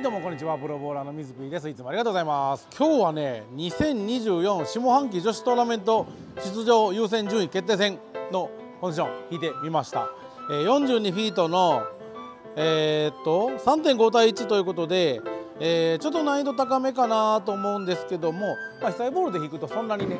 どうもこんにちは。プロボーラーの水木です。いつもありがとうございます。今日はね2024下半期女子トーナメント出場優先順位決定戦のコンディション引いてみました、え、42フィートのえー、っと3.5対1ということで、えー、ちょっと難易度高めかなと思うんですけども、まあ、被災ボールで引くとそんなにね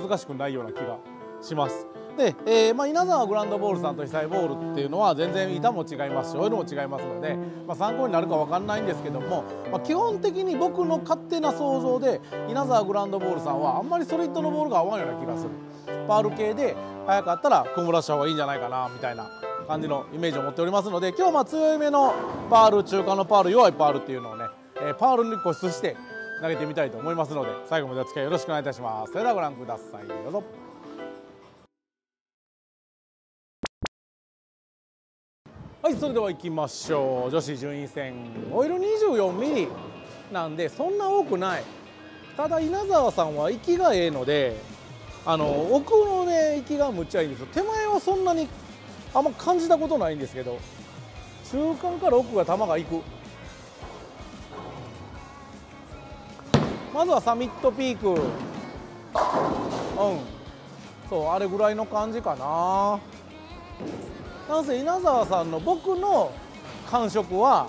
難しくないような気がします。で、えーまあ、稲沢グランドボールさんと被災ボールっていうのは全然板も違いますしオイルも違いますので、まあ、参考になるか分かんないんですけども、まあ、基本的に僕の勝手な想像で稲沢グランドボールさんはあんまりソリッドのボールが合わんような気がする。パール系で速かったら曇らした方がいいんじゃないかなみたいな感じのイメージを持っておりますので今日はまあ強いめのパール中間のパール弱いパールっていうのをね、えー、パールに固執して投げてみたいと思いますので最後までお付き合いよろしくお願いいたします。それではご覧ください。どうぞ。はいそれでは行きましょう。女子順位戦。オイル 24mm なんでそんな多くない。ただ稲沢さんは息がええのであの奥のね息がむっちゃいいんですよ。手前はそんなにあんま感じたことないんですけど中間から奥が球がいく。まずはサミットピーク。うん。そうあれぐらいの感じかな。なんせ稲沢さんの僕の感触は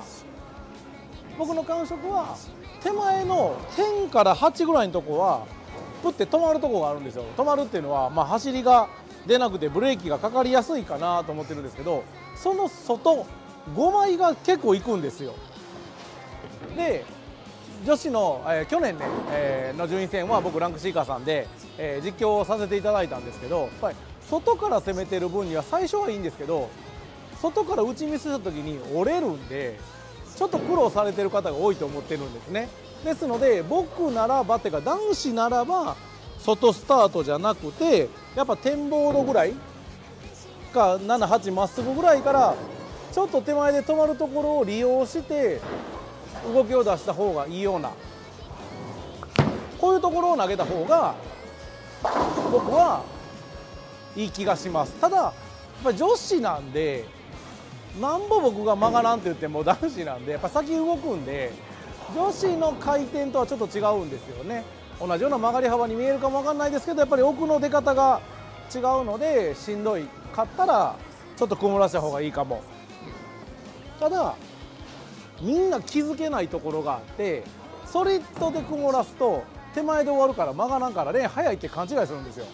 僕の感触は手前の10から8ぐらいのとこはプって止まるとこがあるんですよ。止まるっていうのは、まあ、走りが出なくてブレーキがかかりやすいかなと思ってるんですけどその外5枚が結構いくんですよ。で女子の、えー、去年ね、えー、の順位戦は僕ランクシーカーさんで、えー、実況をさせていただいたんですけどやっぱり外から攻めてる分には最初はいいんですけど外から打ちミスした時に折れるんでちょっと苦労されてる方が多いと思ってるんですね。ですので僕ならばっていうか男子ならば外スタートじゃなくてやっぱ展望度ぐらいか78まっすぐぐらいからちょっと手前で止まるところを利用して動きを出した方がいいようなこういうところを投げた方が僕はいい気がします。ただやっぱ女子なんでなんぼ僕が曲がらんって言っても男子なんでやっぱ先動くんで女子の回転とはちょっと違うんですよね。同じような曲がり幅に見えるかもわかんないですけどやっぱり奥の出方が違うのでしんどいかったらちょっと曇らした方がいいかも。ただみんな気づけないところがあってソリッドで曇らすと手前で終わるから曲がらんからね速いって勘違いするんですよ。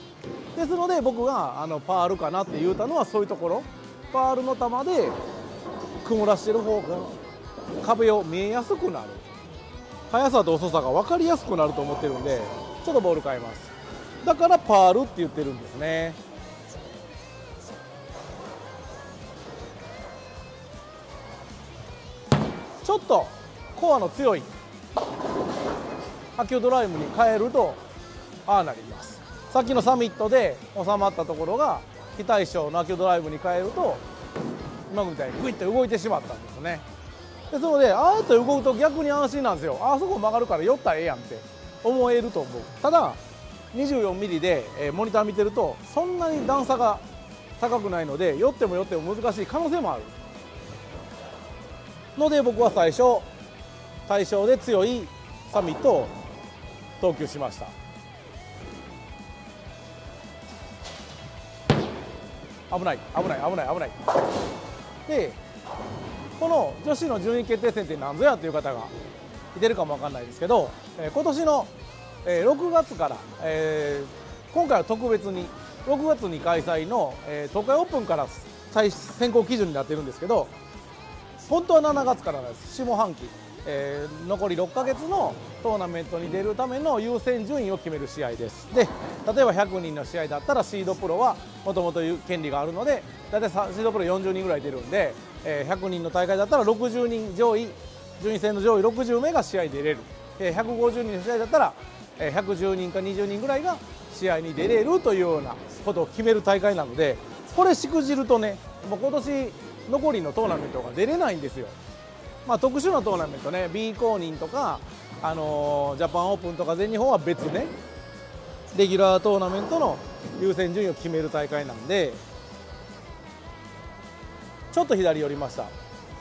ですので僕があのパールかなって言うたのはそういうところ。パールの球で曇らしてる方が壁を見えやすくなる。速さと遅さが分かりやすくなると思ってるんでちょっとボール変えます。だからパールって言ってるんですね。ちょっとコアの強い。波球ドライブに変えるとああなります。さっきのサミットで収まったところが非対称の波球ドライブに変えると今みたいにグイッと動いてしまったんですね。ですのでああやって動くと逆に安心なんですよあそこ曲がるから寄ったらええやんって思えると思う。ただ 24mm で、えモニター見てるとそんなに段差が高くないので寄っても寄っても難しい可能性もある。ので僕は最初対象で強いサミットを投球しました。危ない危ない危ない危ない。でこの女子の順位決定戦って何ぞやという方がいてるかもわかんないですけど、えー、今年の、えー、6月から、えー、今回は特別に6月に開催の、えー、東海オープンから選考基準になってるんですけど本当は7月からです。下半期。えー、残り6ヶ月のトーナメントに出るための優先順位を決める試合です。で例えば100人の試合だったらシードプロはもともと権利があるので大体シードプロ40人ぐらい出るんで、えー、100人の大会だったら60人上位順位戦の上位60名が試合に出れる、えー、150人の試合だったら、えー、110人か20人ぐらいが試合に出れるというようなことを決める大会なのでこれしくじるとねもう今年残りのトーナメントが出れないんですよ。まあ、特殊なトーナメントね B 公認とか、あのー、ジャパンオープンとか全日本は別ねレギュラートーナメントの優先順位を決める大会なんでちょっと左寄りました。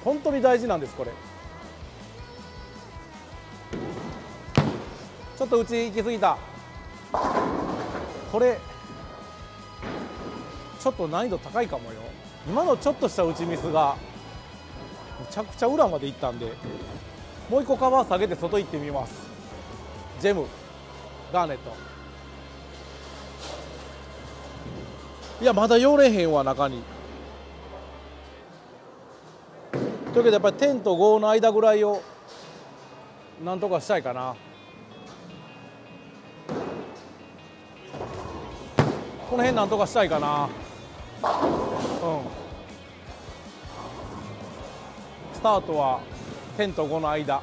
本当に大事なんですこれ。ちょっと内行き過ぎた。これちょっと難易度高いかもよ。今のちょっとした打ちミスがちゃくちゃ裏まで行ったんでもう一個カバー下げて外行ってみます。ジェムガーネット。いやまだ寄れへんわ中に。というわけでやっぱり10と5の間ぐらいをなんとかしたいかな。この辺なんとかしたいかな。うん。スタートは10と5の間。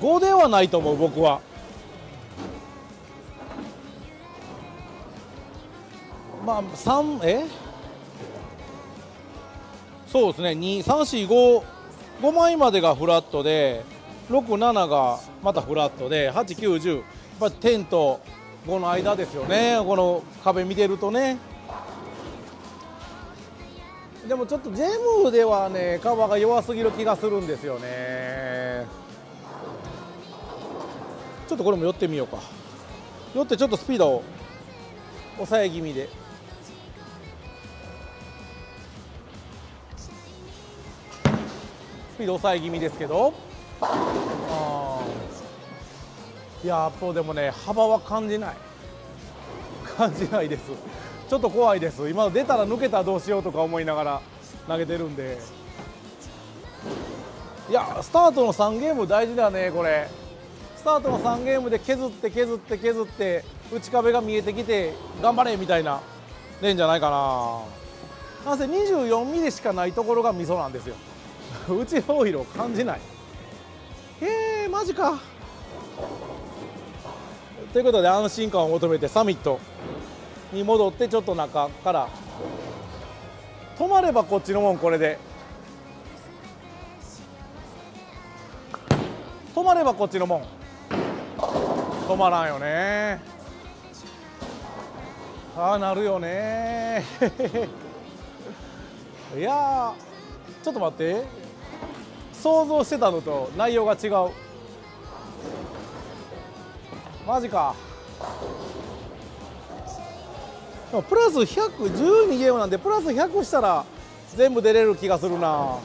5ではないと思う僕は。まあ3え？そうですね。23455枚までがフラットで67がまたフラットで8910やっぱ10と5の間ですよね。この壁見てるとね。でもちょっとジェムではねカバーが弱すぎる気がするんですよね。ちょっとこれも寄ってみようか。寄ってちょっとスピードを抑え気味で。スピード抑え気味ですけど。あいやっでもね幅は感じない。感じないです。ちょっと怖いです。今出たら抜けたらどうしようとか思いながら投げてるんで。いやスタートの3ゲーム大事だねこれ。スタートの3ゲームで削って削って削って内壁が見えてきて頑張れみたいなレんじゃないかな。なんせ24ミリしかないところがミソなんですよ。内オイルを感じない。へえ、マジか。ということで安心感を求めてサミット。に戻ってちょっと中から。止まればこっちのもんこれで。止まればこっちのもん。止まらんよね。ああなるよね。いやちょっと待って。想像してたのと内容が違う。マジか。プラス112ゲームなんでプラス100したら全部出れる気がするな。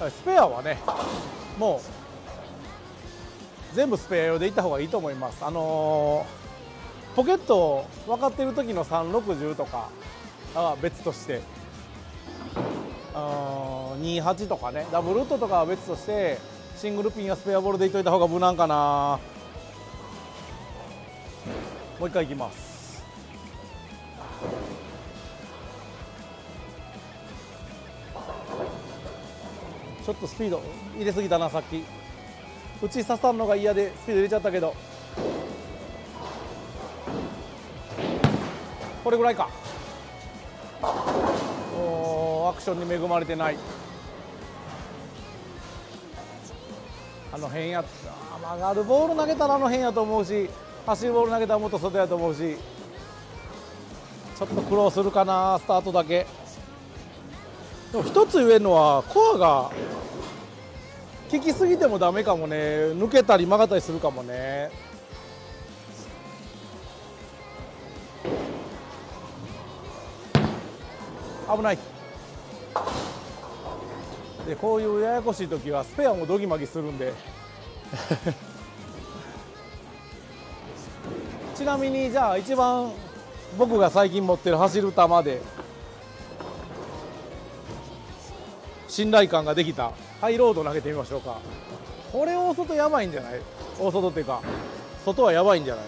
スペアはねもう全部スペア用でいった方がいいと思います。あのー、ポケット分かってる時の360とかは別として。28とかね。ダブルウッドとかは別としてシングルピンやスペアボールでいっといた方が無難かな。もう一回いきます。ちょっとスピード入れすぎたなさっき。打ち刺さるのが嫌でスピード入れちゃったけど。これぐらいか。おアクションに恵まれてない。あの辺や曲がるボール投げたらあの辺やと思うし走るボール投げたらもっと外やと思うしちょっと苦労するかなスタートだけ。でも一つ言えるのはコアが効きすぎてもダメかもね。抜けたり曲がったりするかもね。危ない。でこういうややこしい時はスペアもドギマギするんで。ちなみにじゃあ一番僕が最近持ってる走る球で信頼感ができたハイロード投げてみましょうか。これ大外やばいんじゃない？大外っていうか外はやばいんじゃない？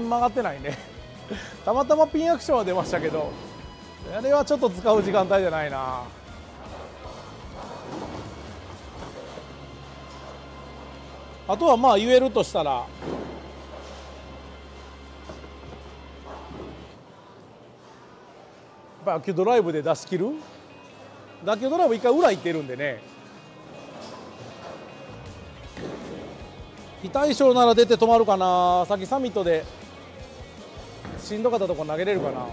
然曲がってないね。たまたまピンアクションは出ましたけどあれはちょっと使う時間帯じゃないな。あとはまあ言えるとしたらバックドライブで出し切る？打球ドライブ1回裏行ってるんでね。非対称なら出て止まるかな。さっきサミットでしんどかったとこ投げれるかな。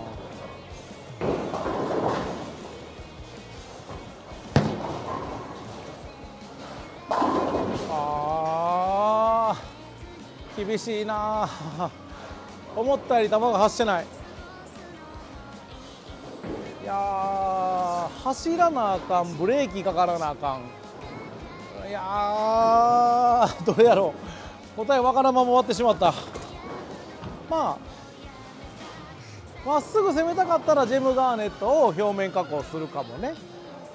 あー厳しいな。思ったより球が走ってない。いや走らなあかんブレーキかからなあかん。いやどれやろう。答えわからんまま終わってしまった。まあまっすぐ攻めたかったらジェム・ガーネットを表面加工するかもね。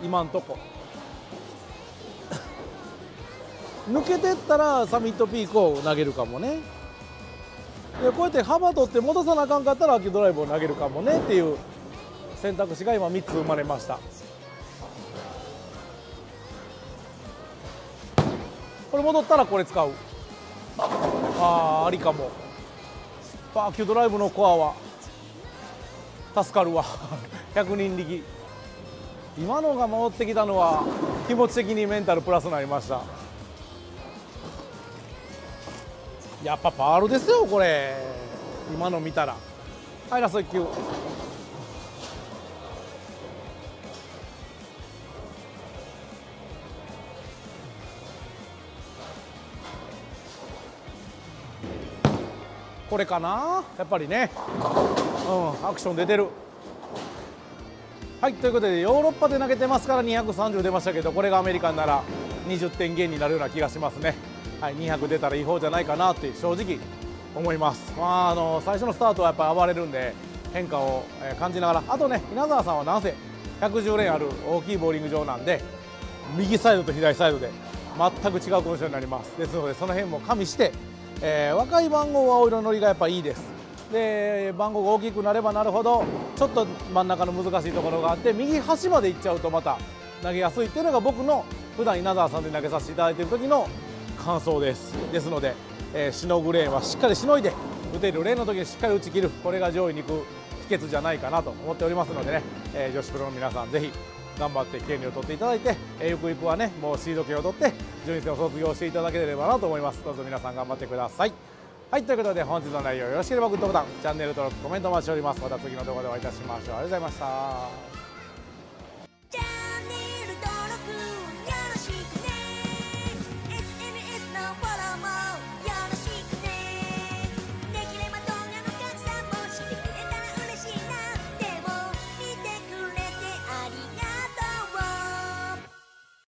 今んとこ。抜けてったらサミットピークを投げるかもね。でこうやって幅取って戻さなあかんかったら秋ドライブを投げるかもねっていう選択肢が今3つ生まれました。これ戻ったらこれ使う。ああありかも。バーキュードライブのコアは。助かるわ。100人力。今のが戻ってきたのは気持ち的にメンタルプラスになりました。やっぱパールですよこれ。今の見たら。はいラスト1球。これかな？やっぱりね。うんアクション出てる。はいということでヨーロッパで投げてますから230出ましたけどこれがアメリカンなら20点減になるような気がしますね。はい200出たらいい方じゃないかなって正直思います。まああの最初のスタートはやっぱ暴れるんで変化を感じながら。あとね稲沢さんはなんせ110連ある大きいボーリング場なんで右サイドと左サイドで全く違うコンディションになります。ですのでその辺も加味してえー、若い番号は青色のりがやっぱいいです。で番号が大きくなればなるほどちょっと真ん中の難しいところがあって右端まで行っちゃうとまた投げやすいっていうのが僕の普段稲沢さんで投げさせていただいている時の感想です。ですので、えー、しのぐレーンはしっかりしのいで打てるレーンの時にしっかり打ち切るこれが上位に行く秘訣じゃないかなと思っておりますのでね、えー、女子プロの皆さんぜひ頑張って権利を取っていただいて、えー、ゆくゆくはねもうシード権を取って順位戦を卒業していただければなと思います。どうぞ皆さん頑張ってください。はいということで本日の内容よろしければグッドボタンチャンネル登録コメントお待ちしております。また次の動画でお会いいたしましょう。ありがとうございました。